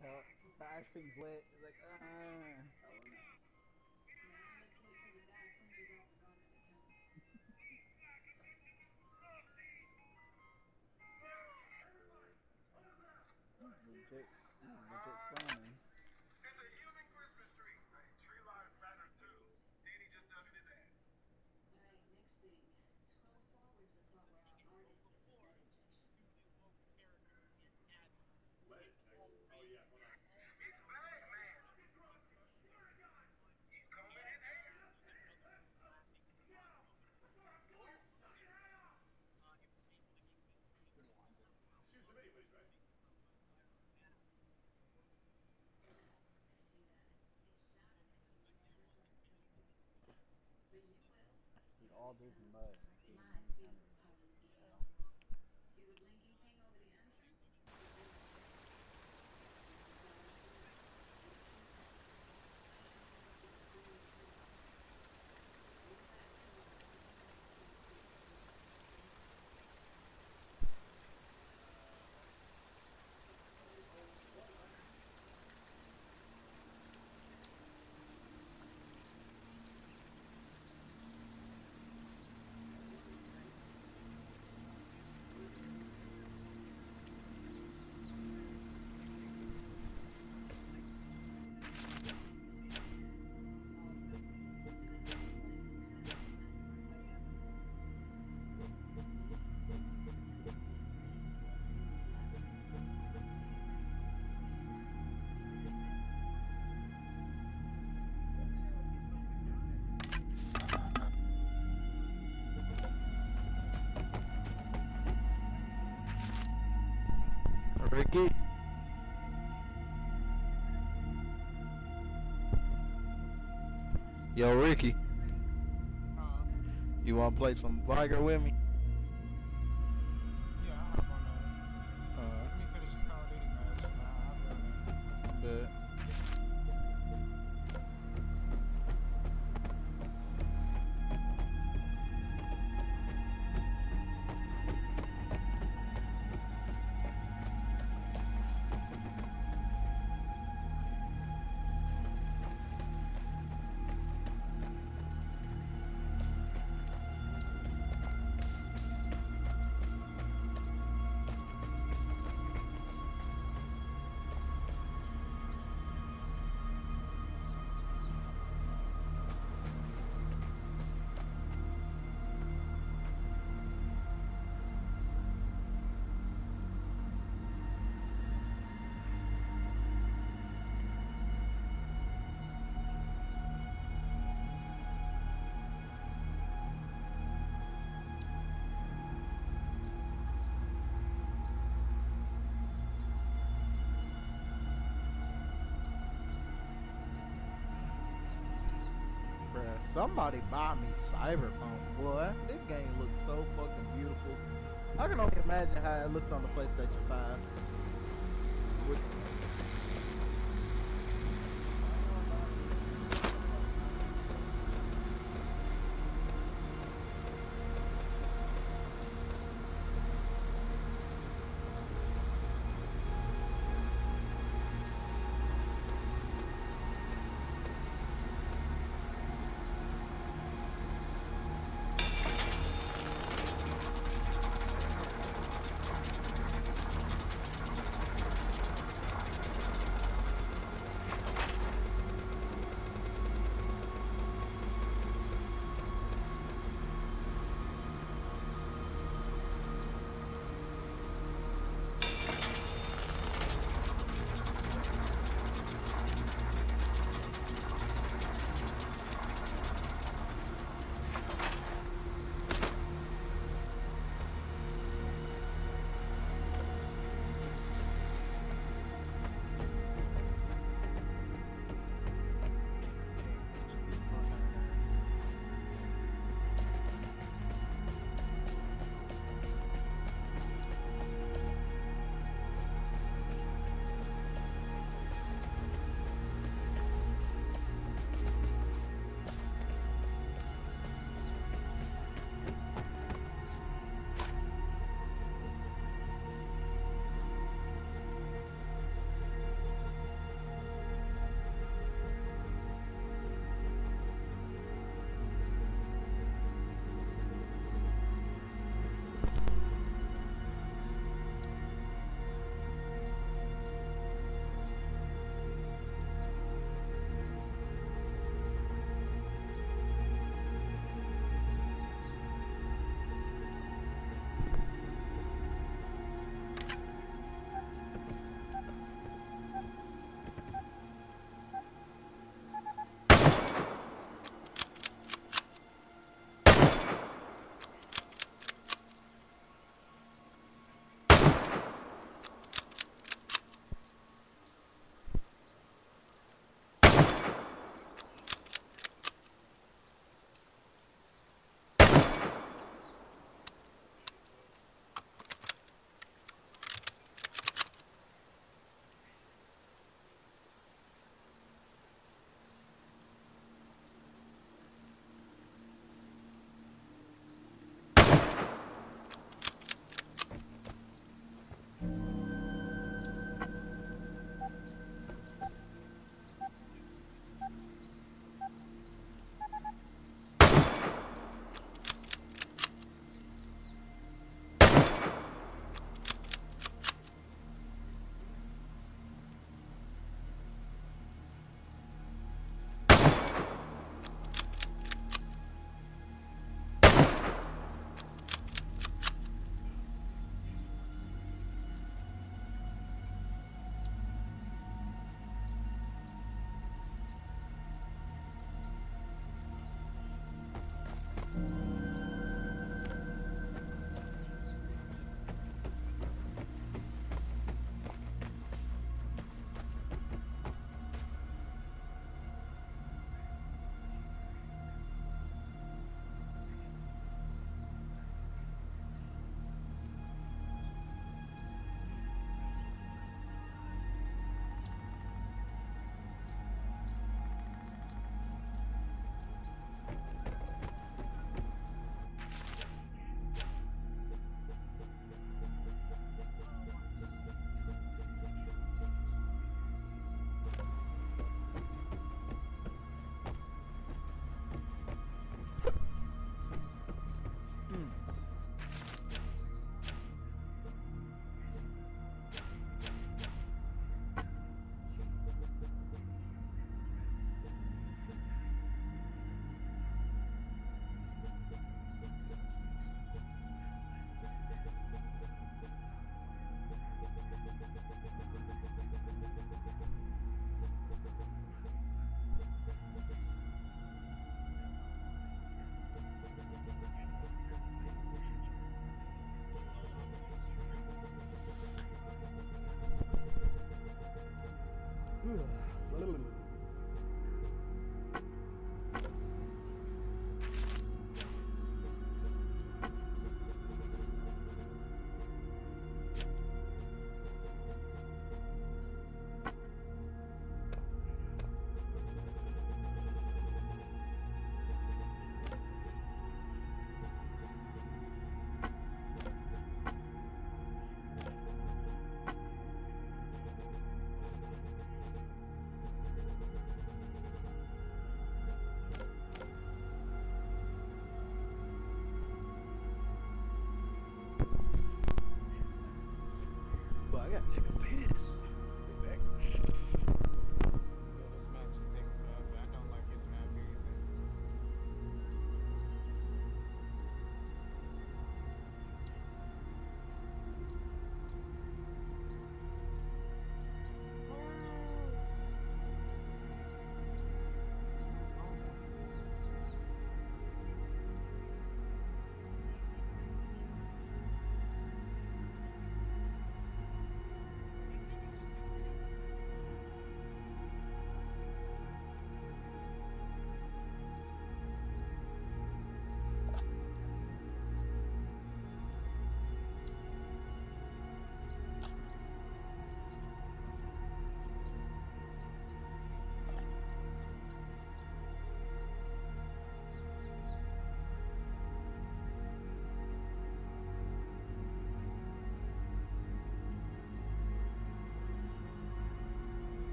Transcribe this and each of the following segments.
tell. The eyes things lit. It's like, ah. legit, legit all this mud. Yo, Ricky. Uh -huh. You wanna play some Vigor with me? Somebody buy me Cyberpunk, boy. This game looks so fucking beautiful. I can only imagine how it looks on the PlayStation 5.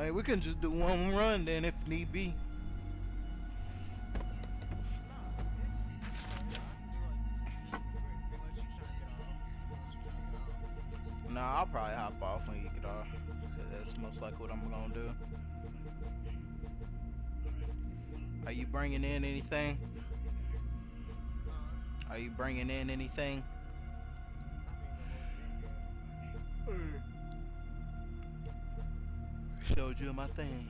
Alright, we can just do one run then if need be. Nah, I'll probably hop off when you get off. 'cause that's most likely what I'm gonna do. Are you bringing in anything? Are you bringing in anything? Showed you my thing.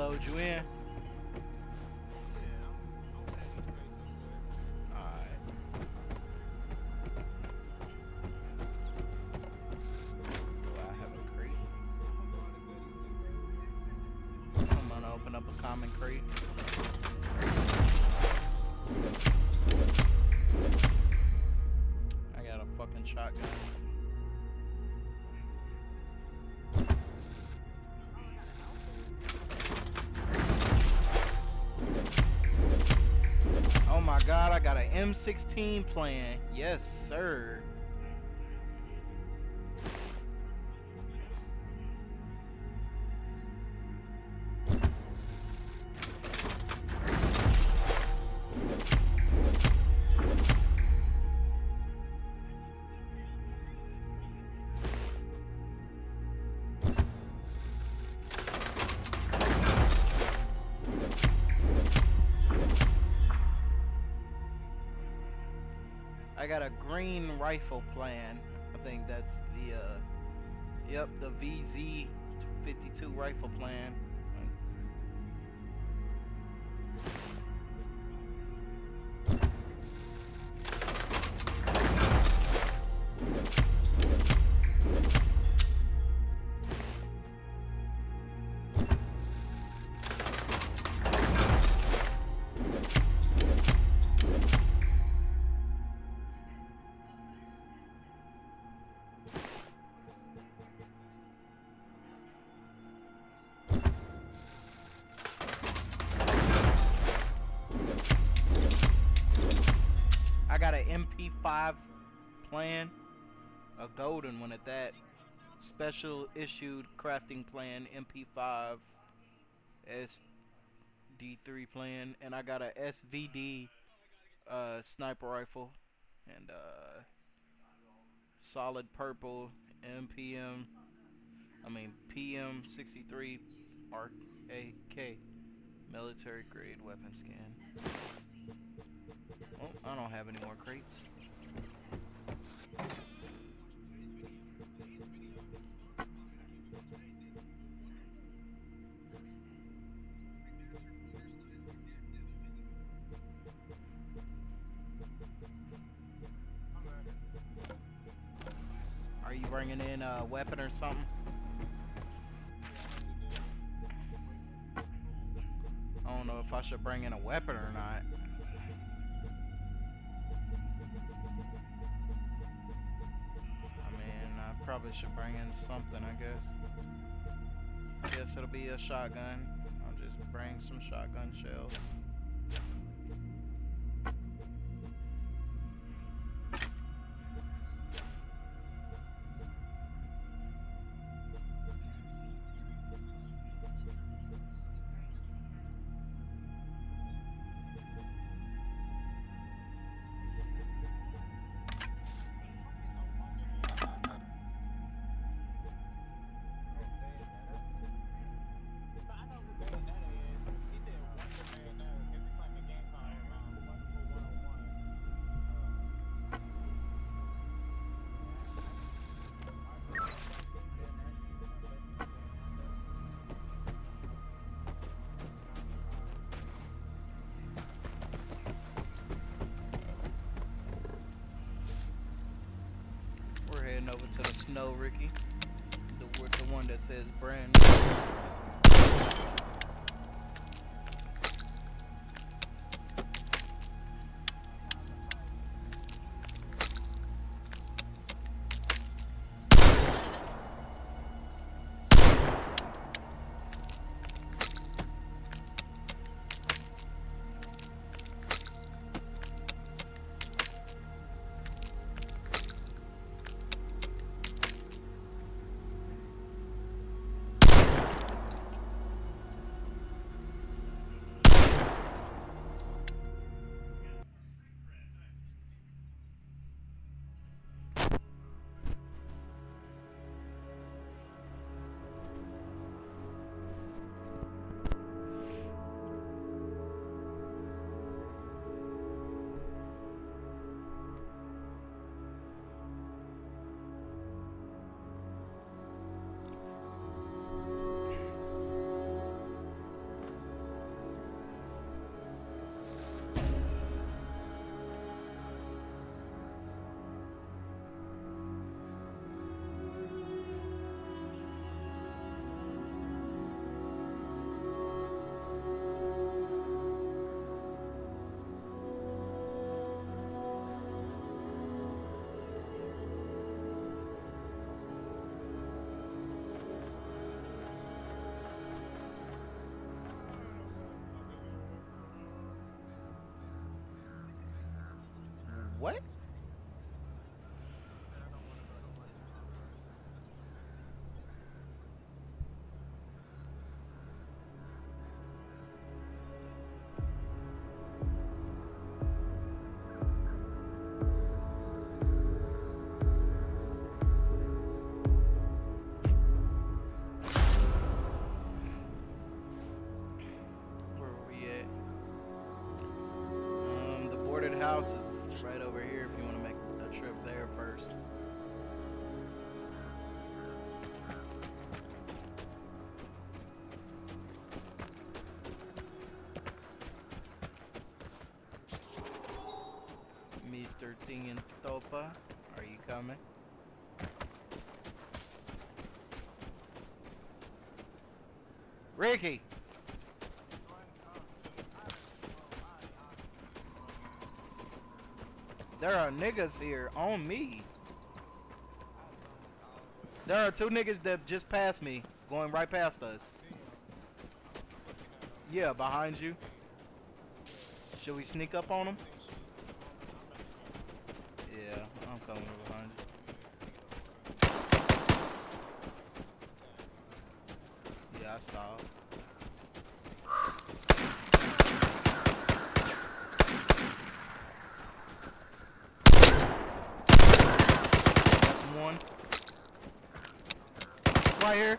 Goodies, I'm gonna open up a common crate. Got an M16 plan. Yes, sir. Plan. I think that's the uh yep, the VZ 52 rifle plan. Got an MP5 plan, a golden one at that. Special issued crafting plan MP5 SD3 plan, and I got a SVD uh, sniper rifle and uh, solid purple MPM. I mean PM63 RAK military grade weapon scan. Oh, I don't have any more crates. Are you bringing in a weapon or something? I don't know if I should bring in a weapon or not. Probably should bring in something, I guess. I Guess it'll be a shotgun. I'll just bring some shotgun shells. Heading over to the snow, Ricky. The, the one that says brand new. House is right over here if you want to make a trip there first. Mr. Topa, are you coming? Ricky! There are niggas here on me. There are two niggas that just passed me, going right past us. Yeah, behind you. Should we sneak up on them? Yeah, I'm coming behind you. Yeah, I saw. That's one. Right here. He should be like one shot, 'cause I literally just hit him like five times. How did I miss? I'm done. How do you even still have that much fucking arrow? I hit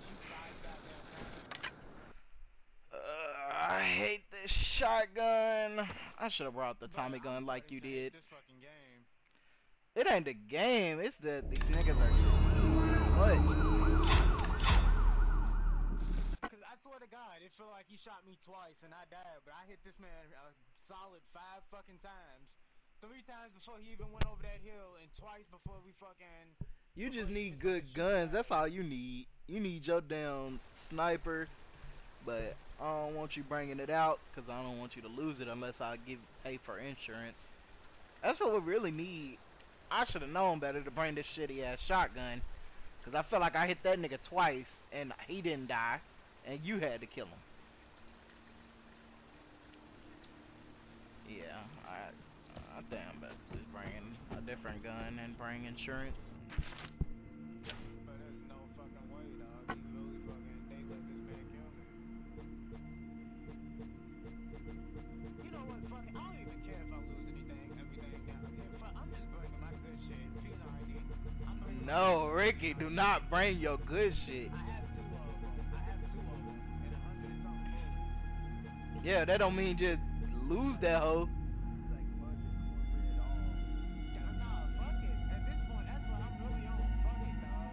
you five goddamn times. Uh, I hate this shotgun. I should have brought the Tommy gun like you did. It ain't the game. It's that these niggas are too much. Cause I swear to God, it felt like he shot me twice and I died, but I hit this man a solid five fucking times. three times before he even went over that hill, and twice before we fucking. You just need good guns. That's all you need. You need your damn sniper. But I don't want you bringing it out because I don't want you to lose it unless I give pay for insurance. That's what we really need. I should have known better to bring this shitty ass shotgun. Because I feel like I hit that nigga twice and he didn't die. And you had to kill him. Yeah, I, I damn bet just bringing a different gun and bring insurance. No, Ricky, do not bring your good shit. I have two of them. I have two of them. And a hundred and something bullets. Yeah, that don't mean just lose that hoe. Nah, fuck it. At this point, that's what I'm really on. Fuck it, dog.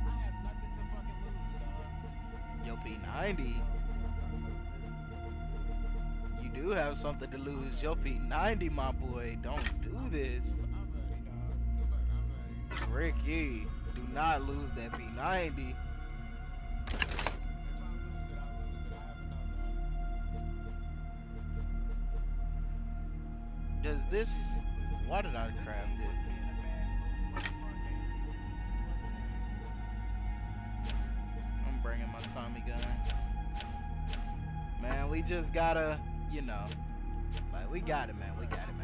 I have nothing to fucking lose, dog. Your P90. You do have something to lose. Your P90, my boy. Don't do this. Ricky, do not lose that P90. If I lose it, I lose it. I have enough, dog. Does this. Why did I craft this? bringing my Tommy gun. Man, we just gotta, you know. Like, we got it, man. We got it,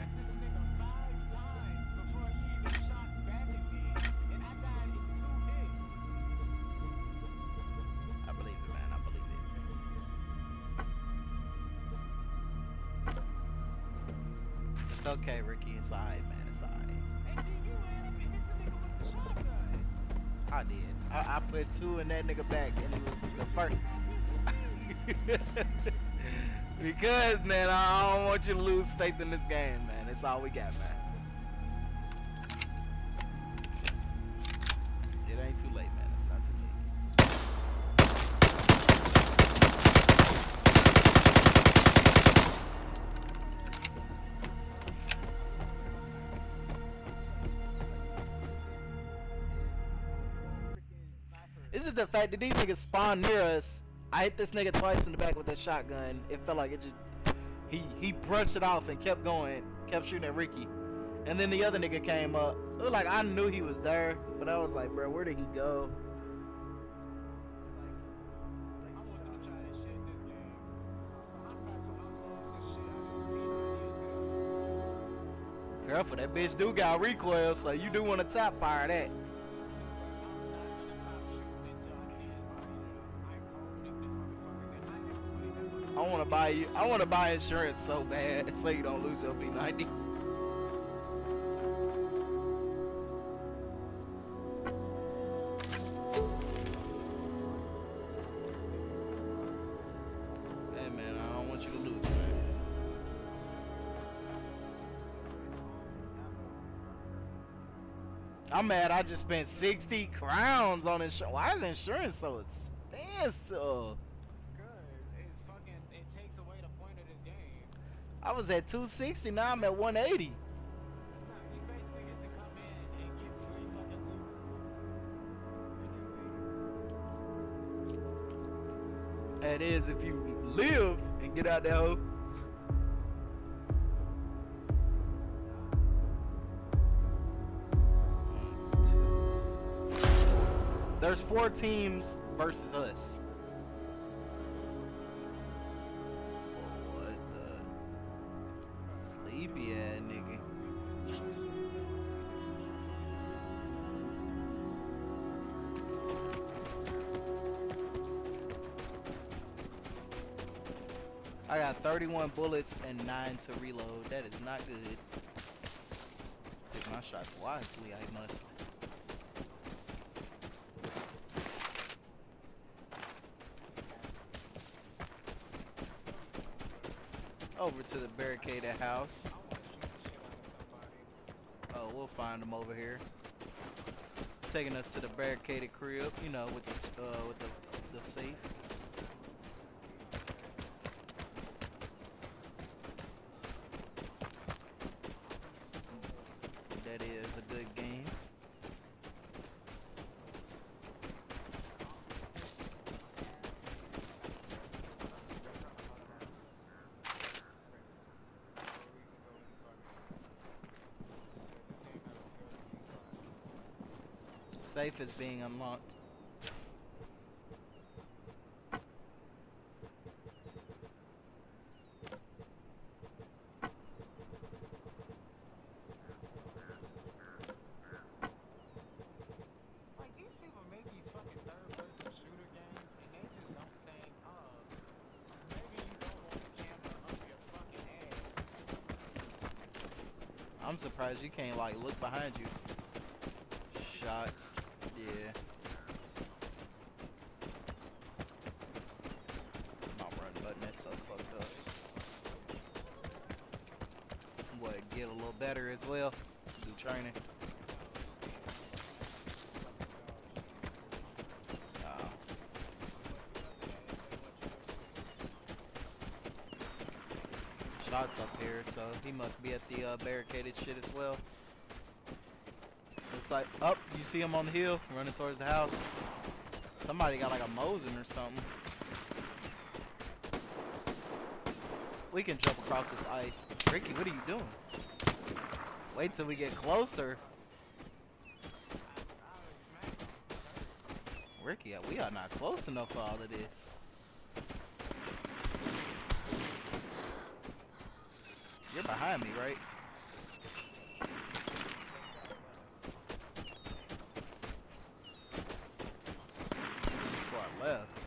shotgun. I did. I, I put two in that nigga back, and he was the first. because, man, I don't want you to lose faith in this game, man. It's all we got, man. The these niggas spawn near us. I hit this nigga twice in the back with that shotgun. It felt like it just he he brushed it off and kept going, kept shooting at Ricky. And then the other nigga came up. It was like I knew he was there, but I was like, bro, where did he go? I want them to try this shit this game. I'm about to unload this shit out of P90 Careful, that bitch do got recoil, so you do want to top fire that. Buy you. I want to buy insurance so bad, so you don't lose your P90. Hey man, I don't want you to lose, man. I'm mad. I just spent 60 crowns on insurance. Why is insurance so expensive? It's fucking, it takes away the point of this game. I was at 260. Now I'm at 180. Nah, you basically get to come in and get free fucking loot. That is if you live and get out that hole. There's four teams versus us. I got 31 bullets and 9 to reload. That is not good. Pick my shots wisely, I must. Over to the barricaded house. Oh, we'll find them over here. Taking us to the barricaded crib, you know, with the uh, with the the safe. Safe is being unlocked. Like these people make these fucking third person shooter games and they just don't think, oh, maybe you don't want the camera up your fucking ass. I'm surprised you can't like look behind you. Shots. Yeah. My run button is so fucked up. What, get a little better as well? Do training. Oh. Shots up here, so he must be at the uh, barricaded shit as well. Looks like, up, you see him on the hill, running towards the house. Somebody got like a Mosin or something. We can jump across this ice. Ricky, what are you doing? Wait till we get closer. Ricky, uh, we are not close enough for all of this. You're behind me, right? Far left.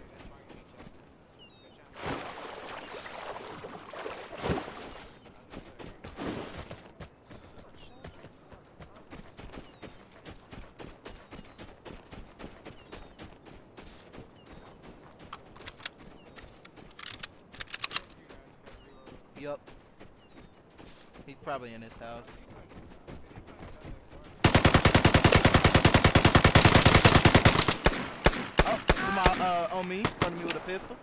Yup. He's probably in his house. Oh, uh, on me, in front of me with a pistol.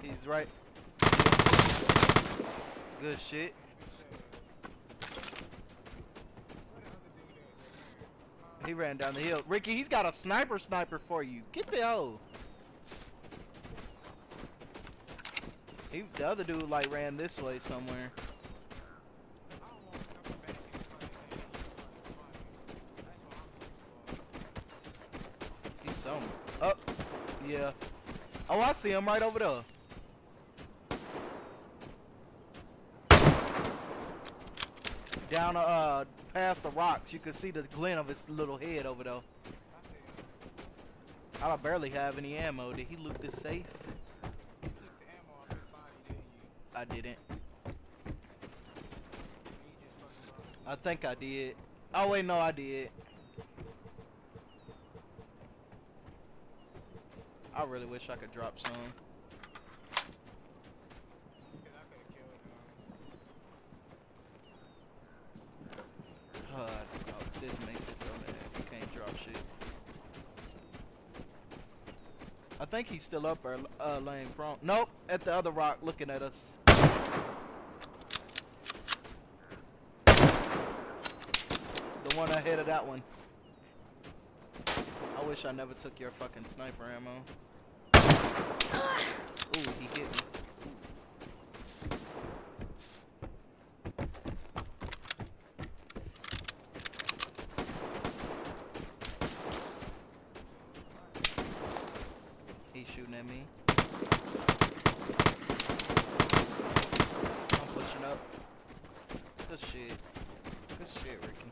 He's right. Good shit. He ran down the hill. Ricky, he's got a sniper sniper for you. Get the hoe. He, the other dude like ran this way somewhere. He's somewhere. Up. yeah. Oh, I see him right over there. Down uh past the rocks, you can see the glint of his little head over there. I barely have any ammo. Did he loot this safe? I didn't. I think I did. Oh wait, no, I did. I really wish I could drop some. Oh, this makes so can't drop shit. I think he's still up there, uh, laying prone. Nope, at the other rock, looking at us. One ahead of that one. I wish I never took your fucking sniper ammo. Ooh, he hit me. He's shooting at me. I'm pushing up. Good shit. Good shit, Ricky.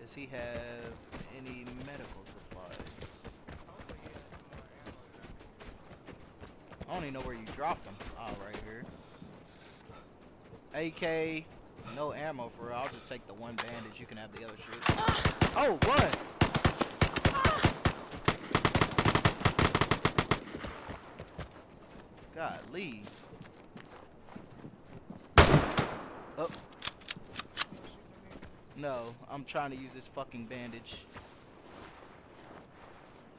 Does he have any medical supplies? I don't even know where you dropped them. Oh, right here. AK, no ammo for real. I'll just take the one bandage. You can have the other shit. Oh, what? God, leave. Oh. No, I'm trying to use this fucking bandage.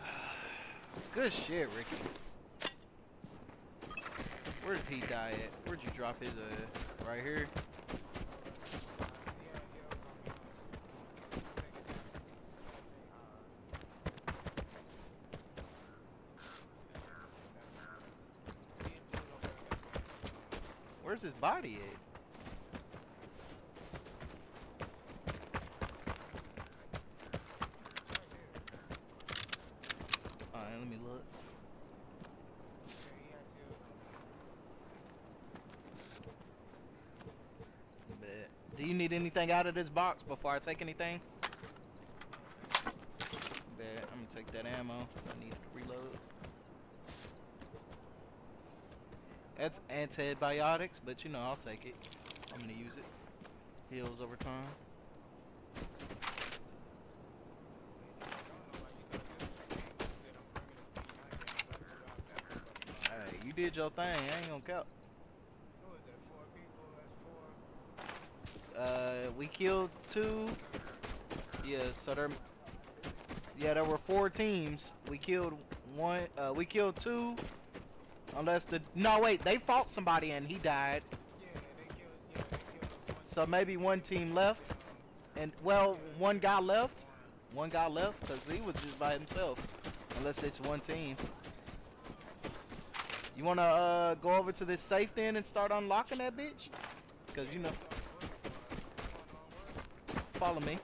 Good shit, Ricky. Where did he die at? Where'd you drop his, uh, right here? Where's his body at? Alright, let me look. Bet. Do you need anything out of this box before I take anything? Bet. I'm gonna take that ammo. I need to reload. That's antibiotics, but you know, I'll take it. I'm gonna use it. Heals over time. Hey, you did your thing. I ain't gonna count. Uh, we killed two. Yeah, so there. Yeah, there were four teams. We killed one. Uh, we killed two. Unless the no wait, they fought somebody and he died. Yeah, killed, yeah, So maybe one team left, and well, one guy left. One guy left because he was just by himself. Unless it's one team. You wanna uh, go over to this safe then and start unlocking that bitch? Cause you know. Follow me.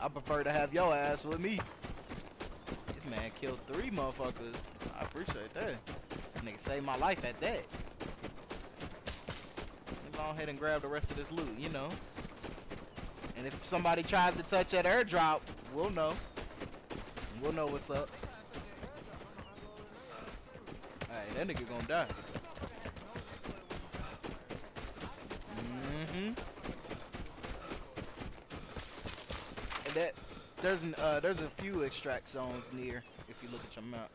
I prefer to have your ass with me. This man killed three motherfuckers. I appreciate that. Nigga saved my life at that. Let me go ahead and grab the rest of this loot, you know. And if somebody tries to touch that airdrop, we'll know. We'll know what's up. Alright, that nigga gonna die. Mm-hmm. And that there's an uh there's a few extract zones near if you look at your map.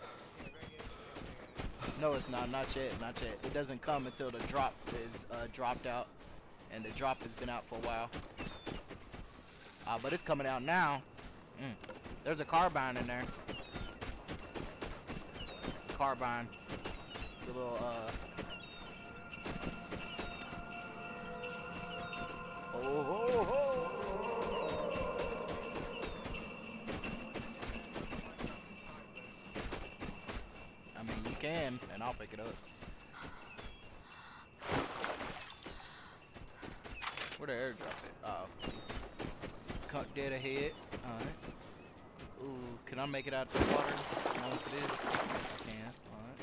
No, it's not. Not yet. Not yet. It doesn't come until the drop is uh, dropped out, and the drop has been out for a while. Uh, but it's coming out now. Mm. There's a carbine in there. Carbine. The little uh. Oh ho pick it up. Where the airdrop at? Oh. Cunt dead ahead. Alright. Ooh, can I make it out to the water? Once it is? I can. Alright.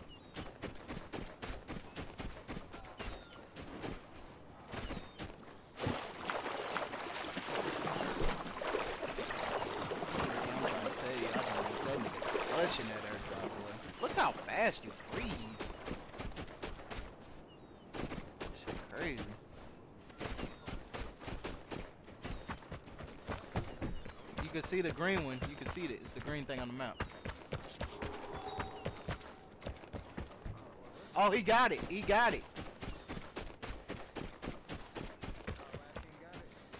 I'm trying to tell you, I don't want that nigga touching that airdrop, boy. Look how fast you freeze. Shit crazy. You can see the green one. You can see it. It's the green thing on the map. Oh, he got it. He got it.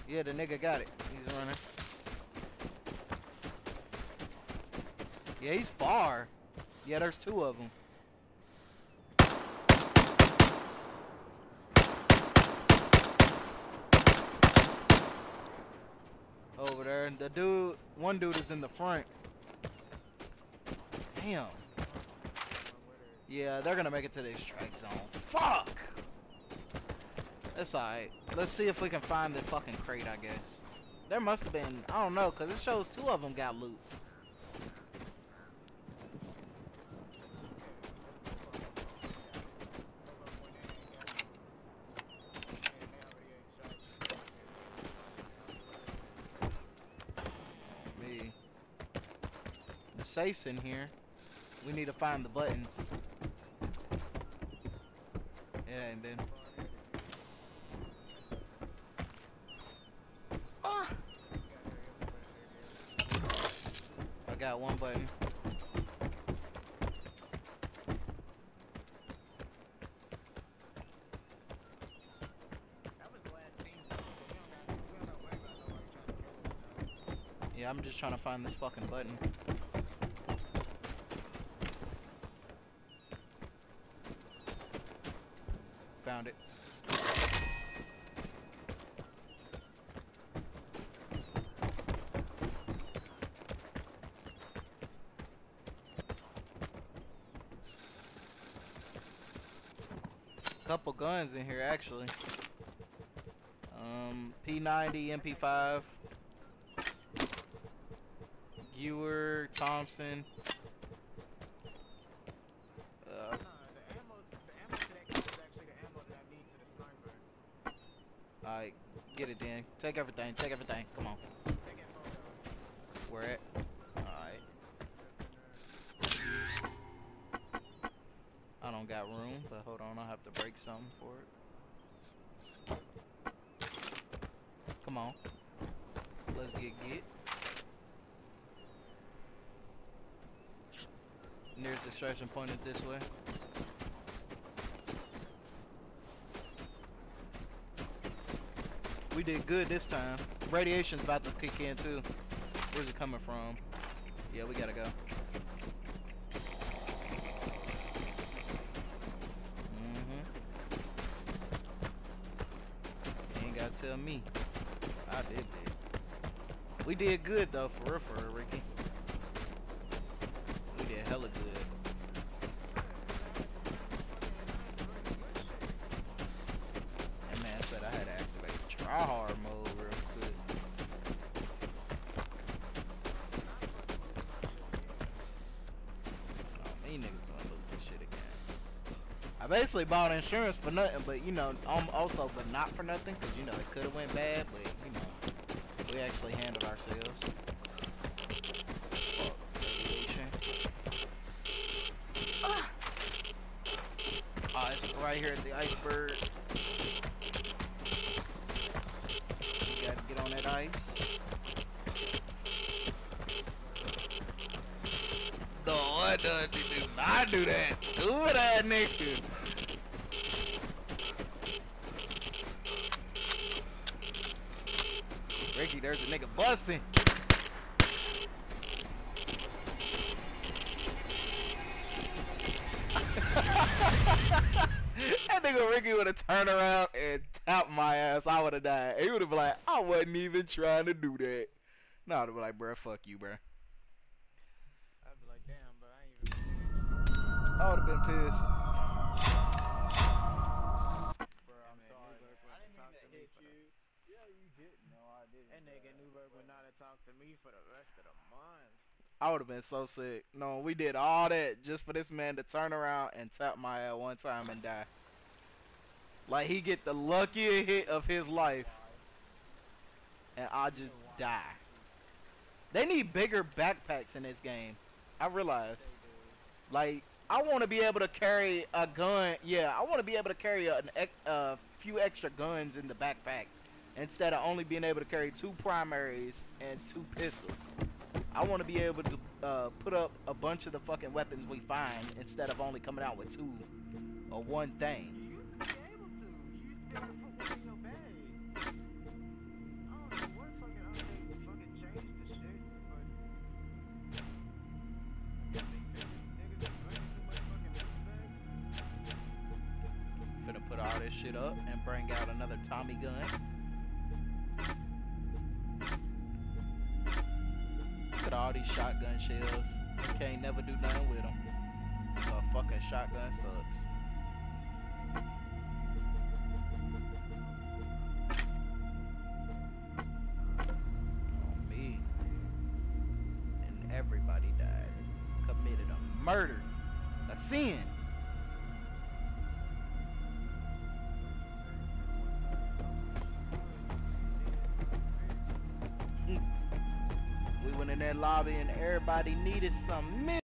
Yeah, the nigga got it. He's running. Yeah, he's far. Yeah, there's two of them. Over there, and the dude, one dude is in the front. Damn. Yeah, they're gonna make it to the strike zone. Fuck! That's alright. Let's see if we can find the fucking crate, I guess. There must have been, I don't know, because it shows two of them got loot. Me. The safe's in here. We need to find the buttons. Yeah, and then. Ah! I got one button. Yeah, I'm just trying to find this fucking button. Found it. Couple guns in here actually. Um, P90, MP5, Ewer, Thompson. Uh, alright, get it then. Take everything. Take everything. Come on. Where at? Alright. I don't got room, but hold on, I'll have to break something for it. Come on. Let's get get. Nearest extraction point is this way. We did good this time. Radiation's about to kick in too. Where's it coming from? Yeah, we gotta go. Mm-hmm. You me. I did it. We did good though, for real, for real, Ricky. We did hella good. I basically bought insurance for nothing, but you know, um, also, but not for nothing, cause you know it could have went bad, but you know, we actually handled ourselves. Ah, it's right here at the iceberg. You gotta get on that ice. No, I do not do that. Stupid ass nigga. Ricky, there's a nigga that nigga Ricky would have turned around and tapped my ass. I would have died. He would have been like, I wasn't even trying to do that. No, I'd have been like, bruh, fuck you, bruh. I'd be like, damn, bro, I ain't even. I would have been pissed. For the rest of the month. I would have been so sick. No, we did all that just for this man to turn around and tap my ass one time and die. Like he get the luckiest hit of his life, and I just die. They need bigger backpacks in this game. I realize. Like I want to be able to carry a gun. Yeah, I want to be able to carry a, ex- a few extra guns in the backpack instead of only being able to carry two primaries and two pistols. I want to be able to uh, put up a bunch of the fucking weapons we find instead of only coming out with two or one thing. You used to be able to. You used to be able to put one in your bag. I don't know what fucking update fucking changed the shit, but. Niggas is bringing too much fucking weapons back. Finna put all this shit up and bring out another Tommy gun. Shotgun shells. Can't never do nothing with them. A fucking shotgun sucks. Everybody needed some milk.